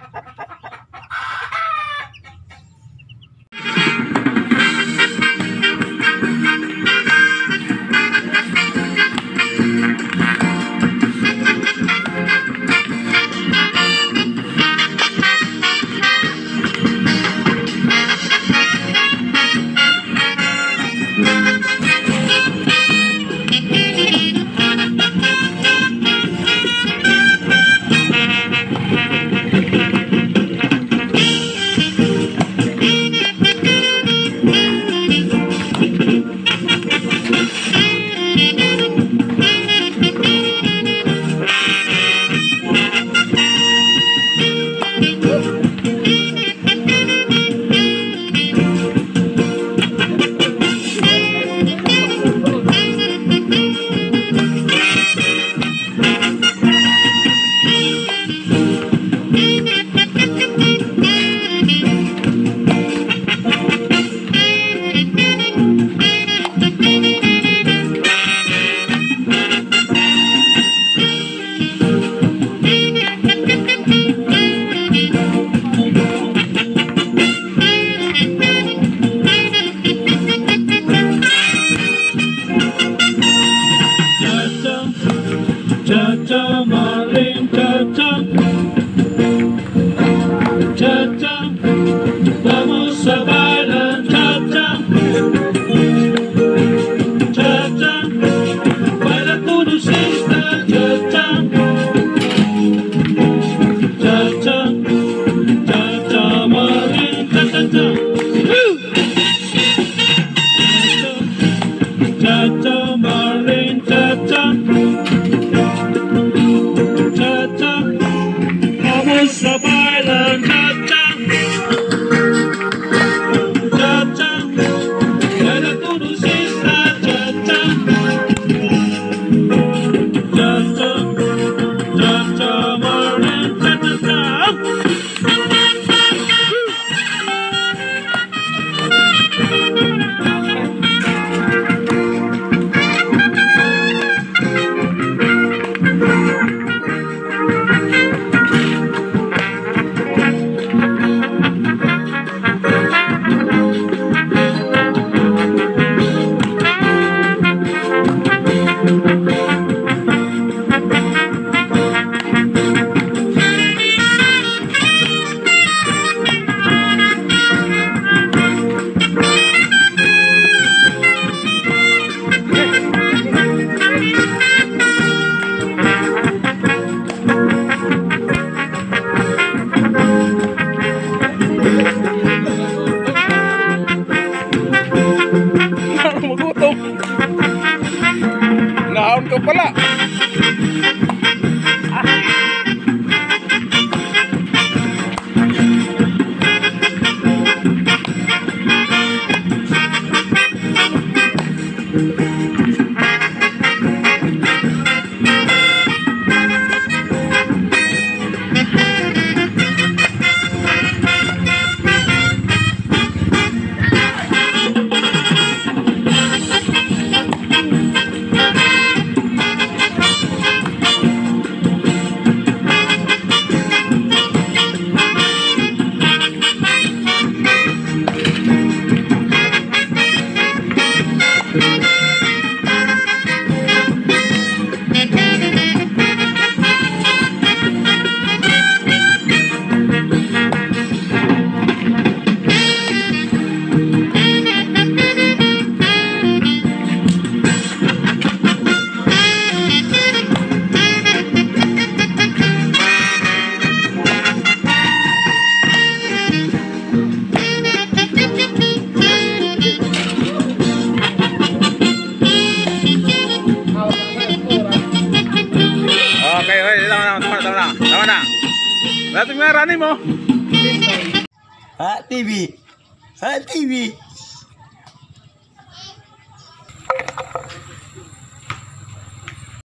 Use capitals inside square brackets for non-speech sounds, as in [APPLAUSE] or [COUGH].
[LAUGHS] [LAUGHS] pala. Thank ah. you. Lihat merah nih mau. Hak TV. Hak TV.